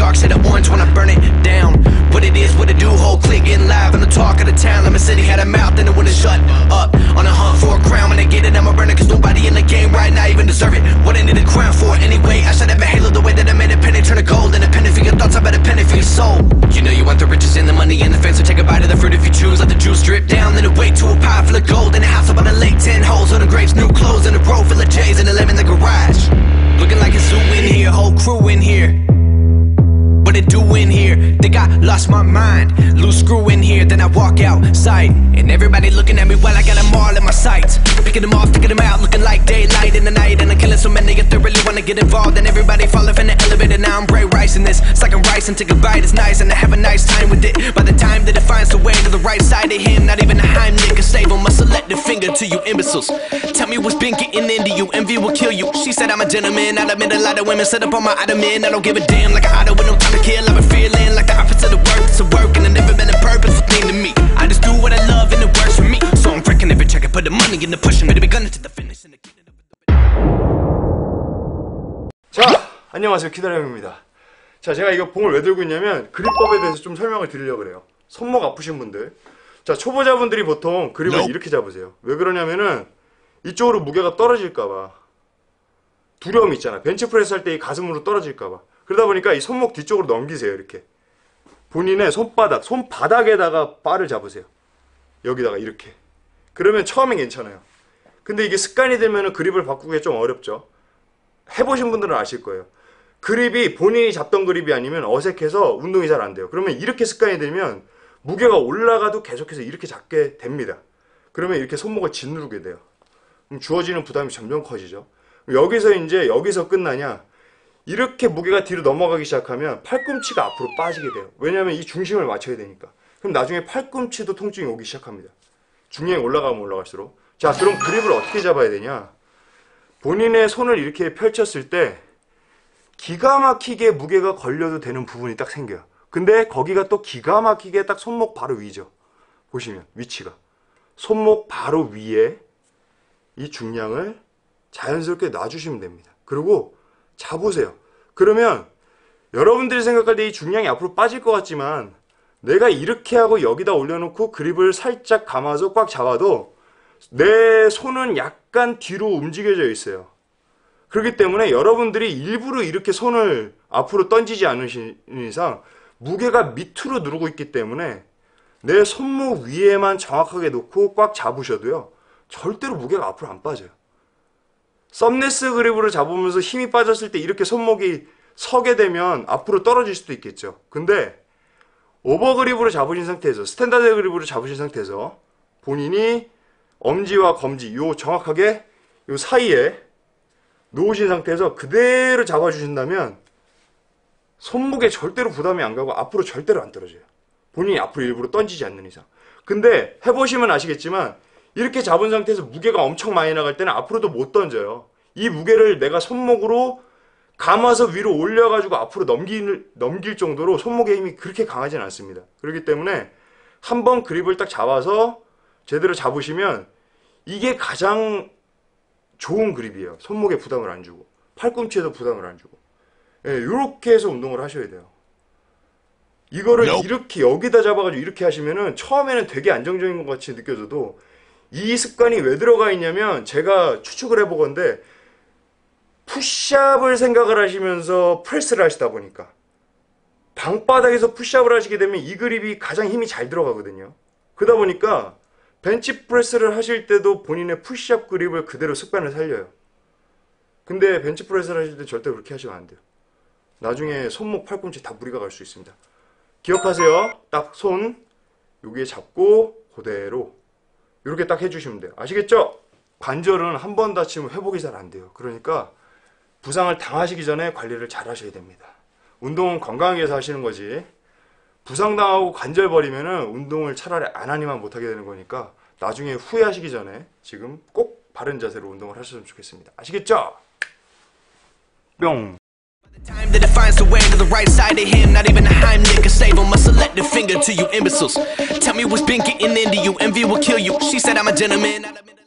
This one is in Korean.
dark shade of orange when I burn it down. What it is, what it do, whole clique getting live. I'm the talk of the town. Lemon City had a mouth and it wouldn't shut up. On a hunt for a crown, when I get it, I'ma burn it. Cause nobody in the game right now even deserve it. What I need a crown for anyway? My mind. Loose screw in here, then I walk outside. And everybody looking at me while I got them all in my sights. Picking them off, picking them out, looking like daylight in the night. And I'm killing so many if they really wanna get involved. And everybody falling from the elevator, now I'm Bray Rice in this. It's like I'm rice and take a bite, it's nice. And I have a nice time with it. By the time that it finds the way to the right side of him, not even a Heimlich can save him. Must have let the finger to you imbeciles. Tell me what's been getting into you. Envy will kill you. She said I'm a gentleman. I admit a lot of women set up on my ottoman. I don't give a damn like I auto with no time to kill. I've been feeling like the opposite of work. It's a work and it never been a purposeful thing to me. I just do what I love and it works for me. So I'm freaking every check. I put the money in the push and ready to be gunning to the finish. And the kid in the- 자, 안녕하세요. 키다람입니다. 자, 제가 이거 봉을 왜 들고 있냐면 그립법에 대해서 좀 설명을 드리려고 그래요. 손목 아프신 분들. 자, 초보자분들이 보통 그립을 이렇게 잡으세요. 왜 그러냐면은 이쪽으로 무게가 떨어질까봐. 두려움이 있잖아. 벤치프레스 할 때 이 가슴으로 떨어질까봐. 그러다 보니까 이 손목 뒤쪽으로 넘기세요. 이렇게. 본인의 손바닥, 손바닥에다가 바를 잡으세요. 여기다가 이렇게. 그러면 처음엔 괜찮아요. 근데 이게 습관이 되면은 그립을 바꾸기가 좀 어렵죠. 해보신 분들은 아실 거예요. 그립이 본인이 잡던 그립이 아니면 어색해서 운동이 잘 안 돼요. 그러면 이렇게 습관이 되면 무게가 올라가도 계속해서 이렇게 잡게 됩니다. 그러면 이렇게 손목을 짓누르게 돼요. 그럼 주어지는 부담이 점점 커지죠. 여기서 이제 여기서 끝나냐? 이렇게 무게가 뒤로 넘어가기 시작하면 팔꿈치가 앞으로 빠지게 돼요. 왜냐하면 이 중심을 맞춰야 되니까. 그럼 나중에 팔꿈치도 통증이 오기 시작합니다. 중량이 올라가면 올라갈수록. 자, 그럼 그립을 어떻게 잡아야 되냐? 본인의 손을 이렇게 펼쳤을 때 기가 막히게 무게가 걸려도 되는 부분이 딱 생겨요. 근데 거기가 또 기가 막히게 딱 손목 바로 위죠. 보시면 위치가 손목 바로 위에 이 중량을 자연스럽게 놔주시면 됩니다. 그리고 잡으세요. 그러면 여러분들이 생각할 때 이 중량이 앞으로 빠질 것 같지만 내가 이렇게 하고 여기다 올려놓고 그립을 살짝 감아서 꽉 잡아도 내 손은 약간 뒤로 움직여져 있어요. 그렇기 때문에 여러분들이 일부러 이렇게 손을 앞으로 던지지 않으신 이상 무게가 밑으로 누르고 있기 때문에 내 손목 위에만 정확하게 놓고 꽉 잡으셔도요. 절대로 무게가 앞으로 안 빠져요. 썸네스 그립으로 잡으면서 힘이 빠졌을 때 이렇게 손목이 서게 되면 앞으로 떨어질 수도 있겠죠. 근데 over grip으로 잡으신 상태에서 standard grip으로 잡으신 상태에서 본인이 엄지와 검지 요 정확하게 요 사이에 놓으신 상태에서 그대로 잡아주신다면 손목에 절대로 부담이 안 가고 앞으로 절대로 안 떨어져요. 본인이 앞으로 일부러 던지지 않는 이상. 근데 해보시면 아시겠지만 이렇게 잡은 상태에서 무게가 엄청 많이 나갈 때는 앞으로도 못 던져요. 이 무게를 내가 손목으로 감아서 위로 올려가지고 앞으로 넘길, 넘길 정도로 손목의 힘이 그렇게 강하진 않습니다. 그렇기 때문에 한번 그립을 딱 잡아서 제대로 잡으시면 이게 가장 좋은 그립이에요. 손목에 부담을 안 주고 팔꿈치에도 부담을 안 주고 예, 이렇게 해서 운동을 하셔야 돼요. 이거를 이렇게 여기다 잡아가지고 이렇게 하시면은 처음에는 되게 안정적인 것 같이 느껴져도 이 습관이 왜 들어가 있냐면 제가 추측을 해보건데 푸시업을 생각을 하시면서 프레스를 하시다 보니까 방바닥에서 푸시업을 하시게 되면 이 그립이 가장 힘이 잘 들어가거든요. 그러다 보니까 벤치 프레스를 하실 때도 본인의 푸시업 그립을 그대로 습관을 살려요. 근데 벤치 프레스를 하실 때 절대 그렇게 하시면 안 돼요. 나중에 손목, 팔꿈치 다 무리가 갈 수 있습니다. 기억하세요. 딱 손 여기에 잡고 그대로 이렇게 딱 해주시면 돼요. 아시겠죠? 관절은 한 번 다치면 회복이 잘 안 돼요. 그러니까 부상을 당하시기 전에 관리를 잘 하셔야 됩니다. 운동은 건강하기 위해서 하시는 거지. 부상당하고 관절 버리면은 운동을 차라리 안 하니만 못하게 되는 거니까 나중에 후회하시기 전에 지금 꼭 바른 자세로 운동을 하셨으면 좋겠습니다. 아시겠죠? 뿅. Time that it finds the way to the right side of him, not even a Heimlich can save him. Let the finger to you imbeciles. Tell me what's been getting into you. Envy will kill you. She said I'm a gentleman. a-